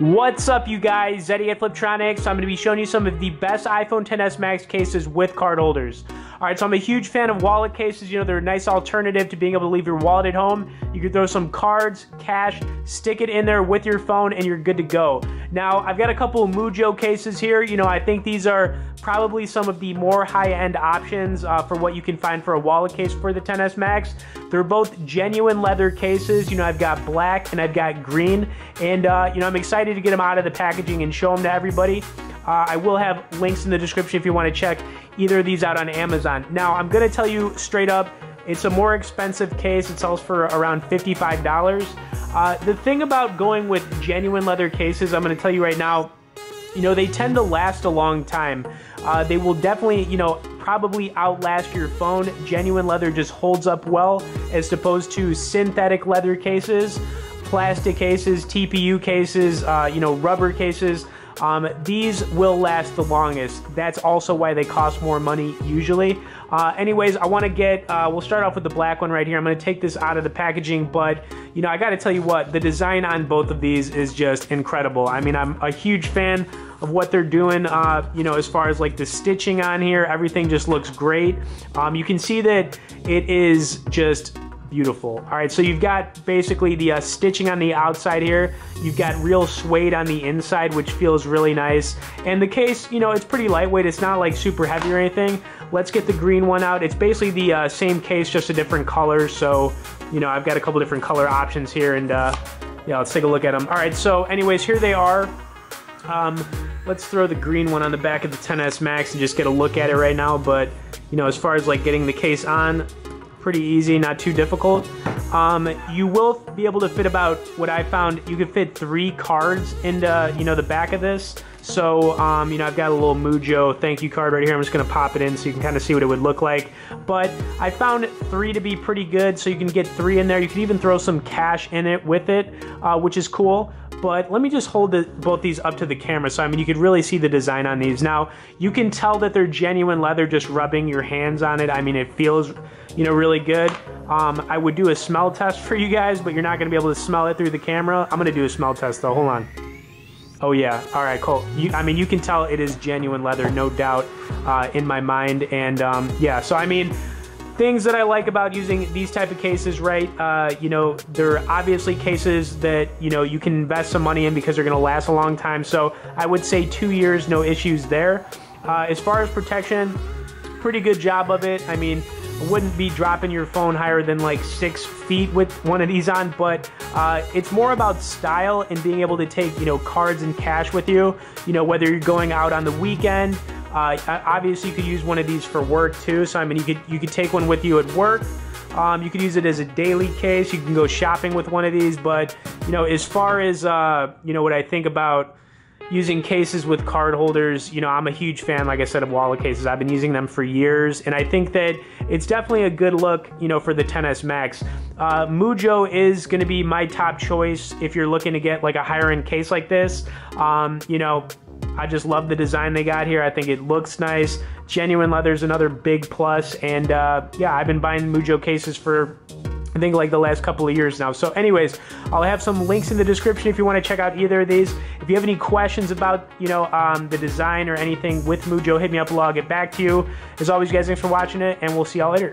What's up, you guys? Zeddy at Fliptroniks. I'm going to be showing you some of the best iPhone XS Max cases with card holders. All right, so I'm a huge fan of wallet cases. You know, they're a nice alternative to being able to leave your wallet at home. You can throw some cards, cash, stick it in there with your phone, and you're good to go. Now, I've got a couple of Mujjo cases here. You know, I think these are probably some of the more high-end options uh, for what you can find for a wallet case for the XS Max. They're both genuine leather cases. You know, I've got black and I've got green, and uh, you know, I'm excited to get them out of the packaging and show them to everybody. Uh, I will have links in the description if you want to check either of these out on Amazon. Now, I'm going to tell you straight up, it's a more expensive case. It sells for around $55. Uh, the thing about going with genuine leather cases, I'm going to tell you right now, you know, they tend to last a long time. Uh, they will definitely, you know, probably outlast your phone. Genuine leather just holds up well as opposed to synthetic leather cases, plastic cases, TPU cases, uh, you know, rubber cases. Um, these will last the longest. That's also why they cost more money usually. Uh, anyways, I want to get, uh, we'll start off with the black one right here. I'm going to take this out of the packaging, but, you know, I got to tell you what, the design on both of these is just incredible. I mean, I'm a huge fan of what they're doing, uh, you know, as far as like the stitching on here, everything just looks great. Um, you can see that it is just beautiful. All right, so you've got basically the uh, stitching on the outside here. You've got real suede on the inside, which feels really nice. And the case, you know, it's pretty lightweight. It's not like super heavy or anything. Let's get the green one out. It's basically the uh, same case, just a different color. So, you know, I've got a couple different color options here and uh, yeah, let's take a look at them. All right, so anyways, here they are. Um, let's throw the green one on the back of the 10S Max and just get a look at it right now. But, you know, as far as like getting the case on, pretty easy, not too difficult. Um, you will be able to fit about what I found. You could fit three cards into you know the back of this. So um, you know I've got a little Mujjo thank you card right here. I'm just gonna pop it in so you can kind of see what it would look like. But I found three to be pretty good, so you can get three in there. You can even throw some cash in it with it, uh, which is cool but let me just hold the, both these up to the camera so I mean you could really see the design on these. Now you can tell that they're genuine leather just rubbing your hands on it. I mean it feels you know really good. Um, I would do a smell test for you guys but you're not gonna be able to smell it through the camera. I'm gonna do a smell test though, hold on. Oh yeah, all right, cool. You, I mean, you can tell it is genuine leather, no doubt, uh, in my mind. And um, yeah, so I mean, things that I like about using these type of cases, right? Uh, you know, they're obviously cases that, you know, you can invest some money in because they're going to last a long time. So I would say two years, no issues there. Uh, as far as protection, pretty good job of it. I mean, wouldn't be dropping your phone higher than like six feet with one of these on, but uh, it's more about style and being able to take, you know, cards and cash with you, you know, whether you're going out on the weekend, uh, obviously, you could use one of these for work too. So I mean, you could you could take one with you at work. Um, you could use it as a daily case. You can go shopping with one of these. But you know, as far as uh, you know, what I think about using cases with card holders, you know, I'm a huge fan, like I said, of wallet cases. I've been using them for years, and I think that it's definitely a good look, you know, for the XS Max. Uh, Mujjo is going to be my top choice if you're looking to get like a higher end case like this. Um, you know, I just love the design they got here. I think it looks nice. Genuine leather is another big plus. And uh, yeah, I've been buying Mujjo cases for I think like the last couple of years now. So anyways, I'll have some links in the description if you want to check out either of these. If you have any questions about, you know, um, the design or anything with Mujjo, hit me up below. I'll get back to you. As always, guys, thanks for watching it, and we'll see y'all later.